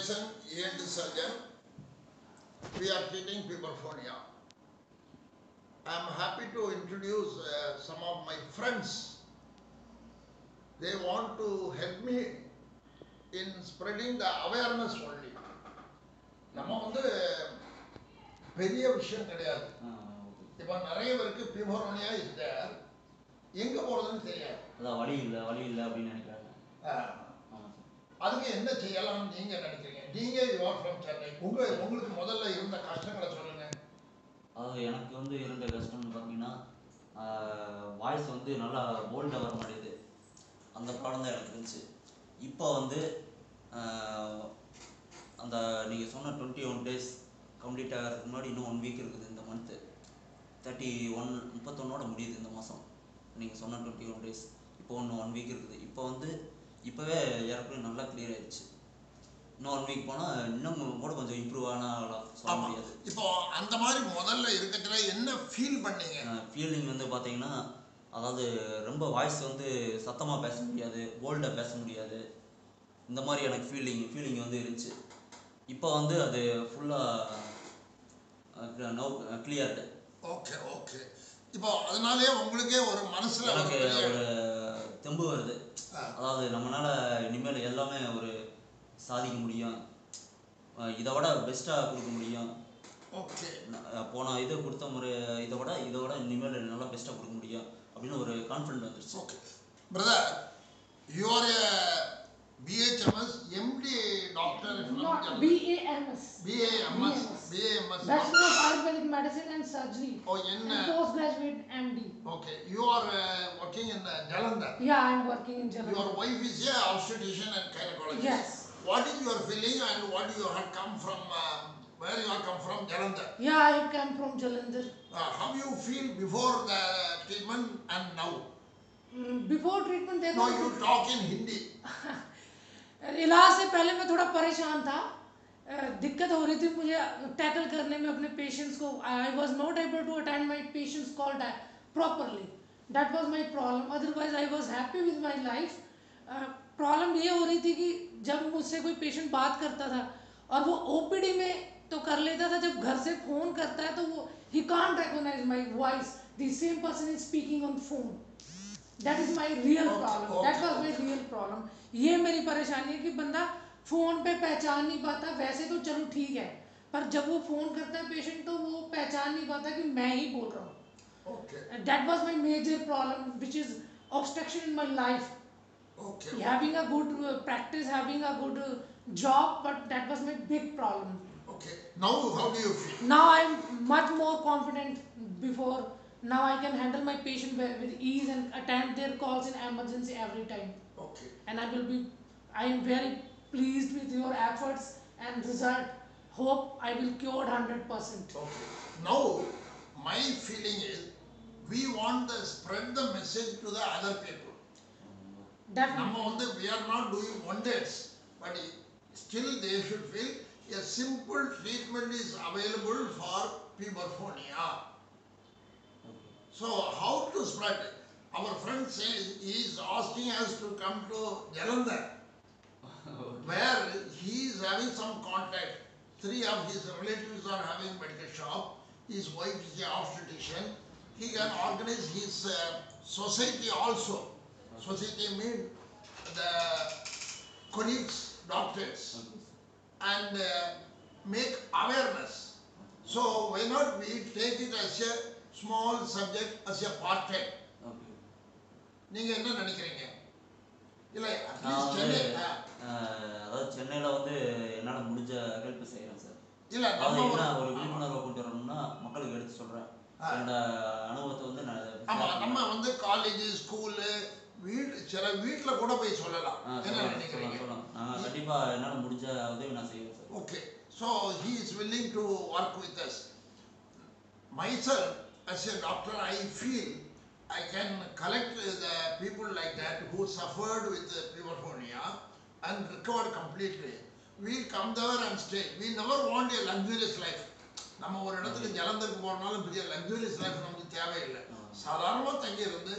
Mason, ENT surgeon. We are treating puberphonia. I am happy to introduce uh, some of my friends. They want to help me in spreading the awareness only. நம்ம வந்து பெரிய விஷயம் கிடையாது இப்போ நிறைய பேருக்கு பிபரோனியா தேர் எங்க போறதுன்னு தெரியாது அதான் வழி இல்லை வழி இல்லை அப்படின்னு நினைக்கிறாங்க அதுக்கு என்ன செய்யலாம்னு நீங்க நினைக்கிறீங்க? நீங்க யுவர் ஃப்ரம் சென்னை. உங்க உங்களுக்கு முதல்ல இருந்த கஷ்டங்களை சொல்லுங்க. அது எனக்கு வந்து இருந்த கஷ்டம்னு பார்த்தீங்கன்னா வாய்ஸ் வந்து நல்லா போல்டாக வர மாட்டேங்குது. அந்த ப்ராப்ளம் தான் எனக்கு இருந்துச்சு. இப்போ வந்து அந்த நீங்கள் சொன்ன டுவெண்ட்டி ஒன் டேஸ் கம்ப்ளீட் ஆகிறதுக்கு முன்னாடி இன்னும் ஒன் வீக் இருக்குது இந்த மந்த்து தேர்ட்டி ஒன் முப்பத்தொன்னோட முடியுது இந்த மாதம் நீங்கள் சொன்ன டுவெண்ட்டி ஒன் டேஸ் இப்போ ஒன்று ஒன் வீக் இருக்குது. இப்போ வந்து இப்போவே ஏற்கனவே நல்லா கிளியர் ஆயிடுச்சு. இன்னும் ஒன் வீக் போனால் இன்னும் கூட கொஞ்சம் இம்ப்ரூவ் ஆனால் சொல்ல முடியாது. இப்போ அந்த மாதிரி முதல்ல இருக்கத்துல என்ன ஃபீல் பண்ணீங்க? ஃபீலிங் வந்து பார்த்தீங்கன்னா அதாவது ரொம்ப வாய்ஸ் வந்து சத்தமாக பேச முடியாது போல்டாக பேச முடியாது. இந்த மாதிரி எனக்கு ஃபீலிங் ஃபீலிங் வந்து இருந்துச்சு. இப்போ வந்து அது ஃபுல்லாக நோ கிளியர்டு ஓகே ஓகே இப்போ அதனாலே உங்களுக்கே ஒரு மனசுல எனக்கு ஒரு தெம்பு வருது. அதாவது நம்மளால இனிமேல் எல்லாமே ஒரு சாதிக்க முடியும். இதை விட பெஸ்ட்டாக கொடுக்க முடியும். போன இது கொடுத்த முறை இதை விட இதை விட இனிமேல் நல்லா பெஸ்ட்டாக கொடுக்க முடியும் அப்படின்னு ஒரு கான்ஃபிடென்ட் வந்துருச்சு. Okay. Brother you are a BHMS MD doctor BAMS. BAMS BAMS in medicine and surgery. Oh, in and postgraduate MD. Okay, you are uh, working in uh, Jalandhar. Yeah, I am working in Jalandhar. Your wife is a obstetrician and gynecologist. Yes. What is your feeling and what you have come from? Uh, where you have come from, Jalandhar? Yeah, I come from Jalandhar. Uh, how you feel before the treatment and now? Before treatment, they. No, you talk in Hindi. इलाज से पहले मैं थोड़ा परेशान था दिक्कत हो रही थी मुझे टैकल करने में अपने पेशेंट्स को। I was not able to attend my patients call properly that was my problem otherwise I was happy with my life problem ये हो रही थी कि जब मुझसे कोई पेशेंट बात करता था और वो ओपीडी में तो कर लेता था जब घर से फ़ोन करता है तो वो ही can't recognise my voice the same person is speaking on phone that is my real problem that was my real problem ये मेरी परेशानी है कि बंदा फ़ोन पे पहचान नहीं पाता वैसे तो चलो ठीक है पर जब वो फ़ोन करता है पेशेंट तो वो पहचान नहीं पाता कि मैं ही बोल रहा हूँ that was my major problem which is obstruction in my life okay. having a good uh, practice having a good uh, job but that was my big problem Okay. Now how do you feel? now i'm much more confident before now i can handle my patient with ease and attend their calls in emergency every time Okay. and i will be i am very pleased with your efforts and result. Hope I will cure 100%. Okay. Now, my feeling is we want to spread the message to the other people. Definitely. We are not doing wonders, but still they should feel a simple treatment is available for puberphonia. So how to spread it? Our friend says he is asking us to come to Jalandhar where he is having some contact three of his relatives are having medical shop his wife is a obstetrician he can organize his uh, society also society mean the colleagues doctors and uh, make awareness. So why not we take it as a small subject as a part time? Okay நீங்க என்ன நினைக்கிறீங்க இல்ல நான் வந்து அதாவது சென்னையில் வந்து என்னால் முடிஞ்ச ஹெல்ப் செய்கிறேன் சார் இல்ல அதாவது என்ன ஒரு- விழிப்புணர்வை கொண்டு வரணும்னா மக்களுக்கு எடுத்து சொல்கிறேன் ஆ. என்னோட அனுபவத்தை வந்து நான் நம்ம. வந்து காலேஜ் ஸ்கூலு வீடு சில வீட்ல கூட போய் சொல்லலாம் சொல்லலாம். நான் கண்டிப்பாக என்னால் முடிஞ்ச உதவி நான் செய்வேன் sir Okay, so he is willing to work with us. Myself, as a doctor, I feel I can collect the people like that who suffered with pneumonia and recovered completely. We come there and stay. We never want a luxurious life. நம்ம ஒரு இடத்துக்கு ஜலந்தருக்கு போனாலும் பெரிய luxurious life நமக்கு தேவையில்லை சாதாரணமாக தங்கி இருந்து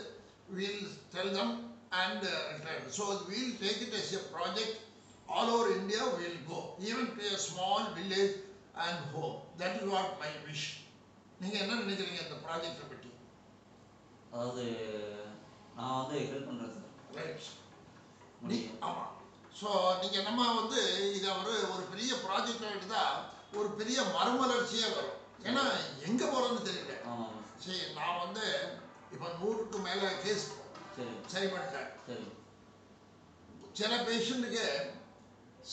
we'll tell them and uh, return. So we'll take it as a project all over India we will go, even to a small village and home. That is what my wish. நீங்க என்ன நினைக்கிறீங்க இந்த ப்ராஜெக்டை பற்றி அதாவது நான் வந்து help பண்ணுறேன் சார் ஆமாம் ஸோ நீங்கள் நம்ம வந்து இதை ஒரு ஒரு பெரிய ப்ராஜெக்டாக எடுத்தால் ஒரு பெரிய மறுமலர்ச்சியே வரும். ஏன்னா எங்கே போகிறோன்னு தெரியல. சரி நான் வந்து இப்போ நூறுக்கு மேலே கேஸ் சரி. சரி பண்ணிட்டேன் சில பேஷண்ட்டுக்கு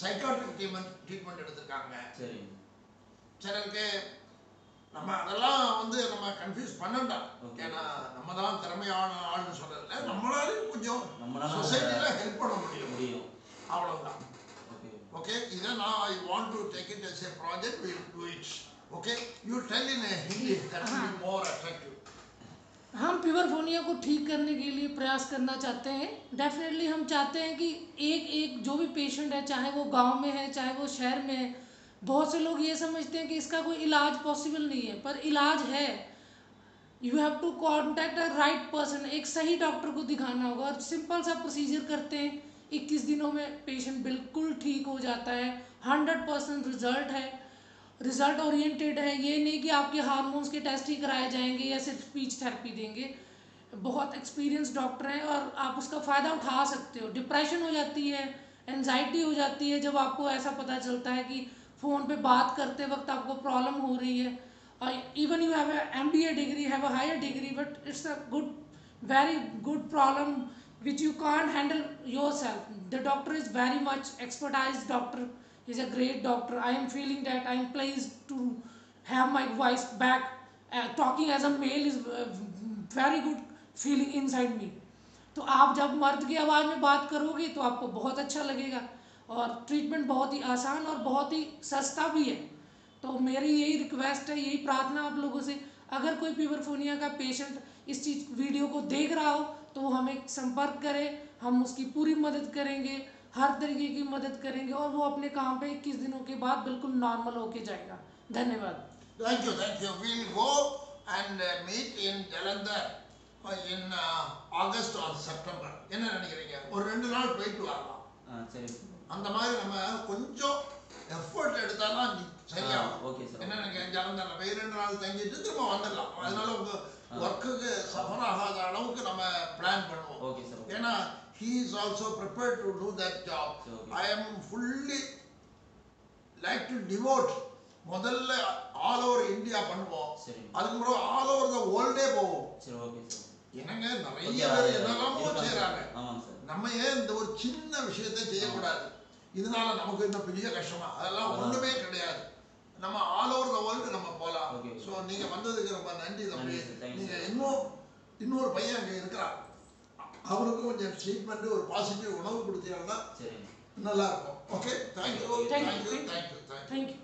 சைக்காட்ரிக் ட்ரீட்மெண்ட் ட்ரீட்மெண்ட் எடுத்திருக்காங்க. சரி. சிலருக்கு நம்ம அதெல்லாம் வந்து நம்ம கன்ஃபியூஸ் பண்ணண்டாம் Okay. ஏன்னா நம்ம தான் திறமையான ஆள்னு சொல்றதில்ல நம்மளாலையும் கொஞ்சம் நம்மளால சொசைட்டியில் ஹெல்ப் பண்ண முடியும் முடியும் அவ்வளவுதான் ஓகே ஓகே இதை நான் I want to take it as a project we will do it okay you tell in a hindi that will be more attractive हम प्यूरफोनिया को ठीक करने के लिए प्रयास करना चाहते हैं डेफिनेटली हम चाहते हैं कि एक एक जो भी पेशेंट है चाहे वो गांव में है चाहे वो शहर में है बहुत से लोग ये समझते हैं कि इसका कोई इलाज पॉसिबल नहीं है, पर इलाज है। You have to contact a right person एक सही डॉक्टर को दिखाना होगा और सिंपल सा प्रोसीजर करते हैं। इक्कीस दिनों में पेशेंट बिल्कुल ठीक हो जाता है हंड्रेड परसेंट रिज़ल्ट है। रिज़ल्ट ओरिएंटेड है, ये नहीं कि आपके हार्मोन्स के टेस्ट ही कराए जाएँगे या सिर्फ़ स्पीच थेरेपी देंगे। बहुत एक्सपीरियंस डॉक्टर हैं और आप उसका फ़ायदा उठा सकते हो। डिप्रेशन हो जाती है एनजाइटी हो जाती है जब आपको ऐसा पता चलता है कि फ़ोन पे बात करते वक्त आपको प्रॉब्लम हो रही है। और even you have M B A degree have a higher degree but it's a good very good problem which you can handle yourself the doctor is very much expertise doctor is a great doctor I am feeling that I am pleased to have my voice back talking as a male is very good feeling inside me तो आप जब मर्द की आवाज़ में बात करोगे तो आपको बहुत अच्छा लगेगा। और ट्रीटमेंट बहुत ही आसान और बहुत ही सस्ता भी है तो मेरी यही रिक्वेस्ट है यही प्रार्थना आप लोगों से अगर कोई पीवरफोनिया का पेशेंट इस चीज वीडियो को देख रहा हो तो वो हमें संपर्क करे हम उसकी पूरी मदद करेंगे हर तरीके की मदद करेंगे और वो अपने काम पे इक्कीस दिनों के बाद बिल्कुल नॉर्मल होके जाएगा धन्यवाद Thank you, thank you. We will go and uh, meet in Jalandhar uh, in uh, August or September. என்ன நினைக்கிறீங்க ஒரு ரெண்டு நாள் போயிட்டு வரலாம் ஆ சரி அந்த மாதிரி நம்ம கொஞ்சம் எஃபர்ட் எடுத்தாதான் நீ சரியாகும். ஓகே சார் என்ன போய் ரெண்டு நாள் தங்கிட்டு திரும்ப வந்துடலாம். அதனால உங்க ஒர்க்குக்கு சஃபர் ஆகாத அளவுக்கு நம்ம பிளான் பண்ணுவோம். ஓகே சார் ஏன்னா also prepared to do that job. Sure, okay. i am fully like to devote முதல்ல ஆல் ஓவர் இந்தியா பண்ணுவோம். அதுக்கு பிறகு ஆல் ஓவர் த வேர்ல்டே போவோம். சரி ஓகே சார் என்னங்க நிறைய பேர் என்னெல்லாமோ சார் நம்ம ஏன் இந்த ஒரு சின்ன விஷயத்தை செய்யக்கூடாது? இதனால நமக்கு இந்த பெரிய கஷ்டமா? அதெல்லாம் ஒண்ணுமே கிடையாது. நம்ம ஆல் ஓவர் த வேர்ல்டு நம்ம போகலாம் ஸோ நீங்கள் வந்ததுக்கு ரொம்ப நன்றி தம்பி. நீங்கள் இன்னும் இன்னொரு பையன் அங்கே இருக்கிறான். அவருக்கும் கொஞ்சம் ட்ரீட்மெண்ட் ஒரு பாசிட்டிவ் உணவு கொடுத்தீங்கன்னா நல்லா இருக்கும். Okay thank you thank you thank you thank you